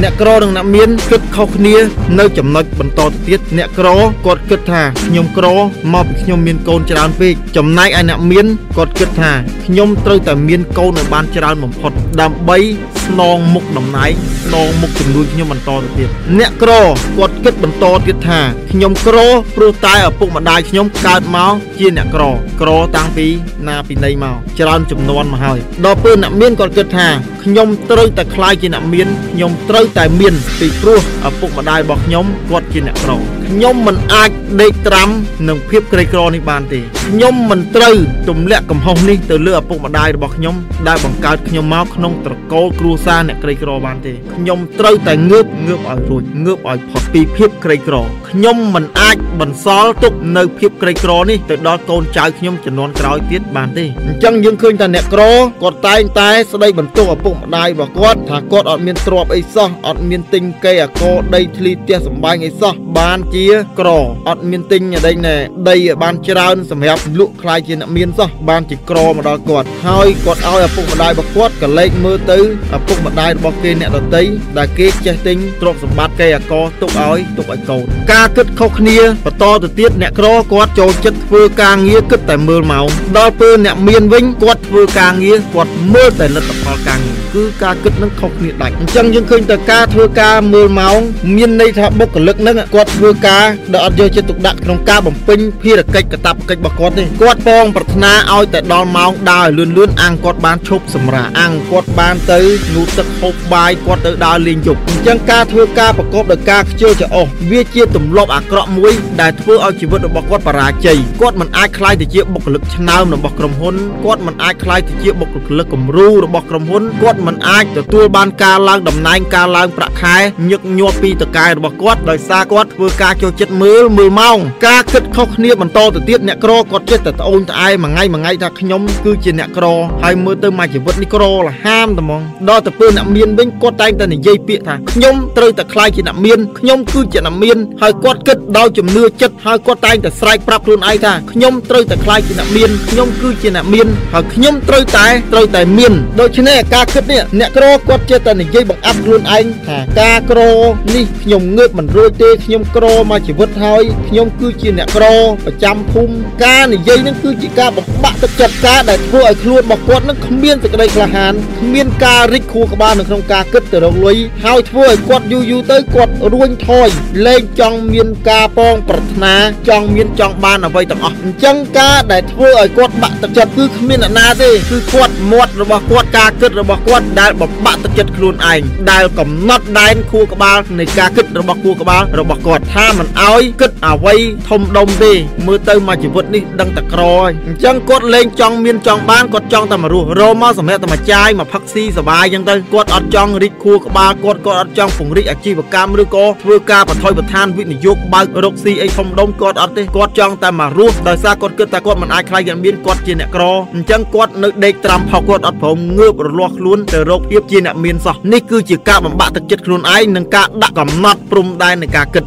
អ្នកក្រនិងអ្នកមានគិតខុសគ្នា នៅចំណុចបន្តទៅទៀតអ្នកក្រគាត់គិតថាខ្ញុំក្រមកពីខ្ញុំមានកូនច្រើនពេកចំណែកឯអ្នកមានគាត់គិតថាខ្ញុំត្រូវតែមានកូនឲ្យបានច្រើនបំផុត ដើម្បីស្នងមុខតំណែងស្នងមុខជំនួយខ្ញុំបន្តទៅទៀតអ្នកក្រគាត់គិតបន្តទៀតថាខ្ញុំក្រព្រោះតែឪពុកម្ដាយខ្ញុំកើតមកជាអ្នកក្រក្រតាំងពីណាពីណីមកច្រើនចំនួនមកហើយដល់ពេលអ្នកមានគាត់គិតថាខ្ញុំត្រូវតែខ្លាយជាអ្នកមានខ្ញុំត្រូវតែមានពីព្រោះឪពុកម្ដាយរបស់ខ្ញុំគាត់ជាអ្នកក្រខ្ញុំមិនអាចដេកត្រាំនឹងភាពក្រីក្រនេះបានទេខ្ញុំមិនត្រូវទម្លាក់កំហុសនេះទៅលើឪពុកម្ដាយរបស់ខ្ញុំដែលបង្កើតខ្ញុំមកក្នុងត្រកូលគ្រួសារអ្នកក្រីក្របានទេខ្ញុំត្រូវតែងើបងើបឲ្យរួចងើបឲ្យផុតពីភាពក្រីក្រខ្ញុំមិនអាចបន្សល់ទុកនៅភាពក្រីក្រនេះទៅដល់កូនចៅខ្ញុំជំនាន់ក្រោយទៀតបានទេអញ្ចឹងយើងឃើញថាអ្នកក្រគាត់តែងតែស្ដីបន្ទោសឪពុកម្ដាយរបស់គាត់ថាគាត់អត់មានទ្រព្យអីសោះអត់មានទិញកេអាកោដីធ្លីផ្ទះសម្បែងអីសោះបានជាក្រអត់មានទិញអីណែដីឲ្យបានច្រើនសម្រាប់លក់ខ្លាយជាអ្នកមានសោះបានជាក្រមកដល់គាត់ហើយគាត់ឲ្យឪពុកម្ដាយរបស់គាត់ក៏លេចមើលទៅឪពុកម្ដាយរបស់គេអ្នកដតីដែលគេចេះទិញទ្រព្យសម្បត្តិកេអាកោទុកឲ្យទុកឲ្យកូនការគិតខុសគ្នាបន្តទៅទៀតអ្នកក្រគាត់ចូលចិត្តធ្វើការងារគិតតែមើលម៉ោងដល់ពេលអ្នកមានវិញគាត់ធ្វើការងារគាត់មើលតែលទ្ធផលការងារ គឺការគិតនឹងខុសគ្នាដាច់អញ្ចឹងយើងឃើញតែការធ្វើការមើលម៉ោងមានន័យថាបុគ្គលិកនឹងគាត់ធ្វើការដែលអត់យកចិត្តទុកដាក់ក្នុងការបំពេញភារកិច្ចកាតព្វកិច្ចរបស់គាត់ទេគាត់ពងប្រាថ្នាឲ្យតែដល់ម៉ោងដើរលឿនលឿនអាងគាត់បានឈប់សម្រាកអាងគាត់បានទៅងូតទឹកហូបបាយគាត់ទៅដើរលេងយប់អញ្ចឹងការធ្វើការប្រកបដោយការខ្ជិលច្រអូសវាជាទម្លាប់អាក្រក់មួយដែលធ្វើឲ្យជីវិតរបស់គាត់បរាជ័យគាត់មិនអាចខ្លាយទៅជាបុគ្គលិកឆ្នើមរបស់ក្រុមហ៊ុនគាត់មិនអាចខ្លាយទៅជាបុគ្គលិកគំរូរបស់ក្រុមហ៊ុនគាត់មិនអាចទទួលបានការឡើងតំណែងការឡើងប្រាក់ខែញឹកញាប់ពីតកែរបស់គាត់ដោយសារគាត់ធ្វើការចូលចិត្តមើលមើលម៉ោងការគិតខុសគ្នាបន្តទៅទៀតអ្នកក្រគាត់ចេះតែត្អូញត្អែមួយថ្ងៃមួយថ្ងៃថាខ្ញុំគឺជាអ្នកក្រហើយមើលទៅមកជីវិតនេះក្រលហាមតែហ្មងដល់ទៅពេលអ្នកមានវិញគាត់តែងតែនិយាយពាក្យថាខ្ញុំត្រូវតែខ្លាយជាអ្នកមានខ្ញុំគឺជាអ្នកមានហើយគាត់គិតដោយជំនឿចិត្តហើយគាត់តែងតែស្រែកប្រាប់ខ្លួនឯងថាខ្ញុំត្រូវតែខ្លាយជាអ្នកមានខ្ញុំគឺជាអ្នកមានហើយខ្ញុំត្រូវតែត្រូវតែមានដូច្នេះការគិតនេះអ្នកក្រគាត់ចេះតែនិយាយបង្អាប់ខ្លួនឯងថាការក្រនេះខ្ញុំងើបមិនរួចទេខ្ញុំក្រមកជីវិតហើយខ្ញុំគឺជាអ្នកក្រប្រចាំភូមិការនិយាយនឹងគឺជាការបំបាក់ទឹកចិត្តការដែលធ្វើឲ្យខ្លួនរបស់គាត់នឹងគ្មានសេចក្តីក្លាហានគ្មានការរិះខួរក្បាលនៅក្នុងការគិតទៅរកលុយហើយធ្វើឲ្យគាត់យូរយូរទៅគាត់រួញថយលែងចង់មានការពងប្រាថ្នាចង់មានចង់បានអ្វីទាំងអស់អញ្ចឹងការដែលធ្វើឲ្យគាត់បាក់ទឹកចិត្តគឺគ្មានអ្នកណាទេគឺគាត់មាត់របស់គាត់ការគិតរបស់គាត់ដែលបំបាក់ទឹកចិត្តខ្លួនឯងដែលកំណត់ដែនខួរក្បាលនៃការគិតរបស់ខួរក្បាលរបស់គាត់ថាមិនអោយគិតអ្វីធំដុំទេមើលទៅមកជីវិតនេះដឹងតែក្រហើយអញ្ចឹងគាត់លែងចង់មានចង់បានគាត់ចង់តែមករស់រមកសម្រាប់តែមកចាយមកផឹកស៊ីសបាយអញ្ចឹងទៅគាត់អត់ចង់រីកខួរក្បាលគាត់គាត់អត់ចង់ពង្រីកអាជីវកម្មឬក៏ធ្វើការបថុយប្រឋានវិនិយោគបើករកស៊ីអីធំដុំគាត់អត់ទេគាត់ចង់តែមករស់ដោយសារគាត់គិតថាគាត់មិនអាចខ្លាយយ៉ាងមានគាត់ជាអ្នកក្រអញ្ចឹងគាត់នៅដេកត្រាំផុសគាត់អត់ព្រមងើបរលាស់ខ្លួនទៅរកភាពជាអ្នកមានសោះនេះគឺជាការបំបាក់ទឹកចិត្តខ្លួនឯងនិងការដាក់កំណត់ព្រំដែននៃការគិត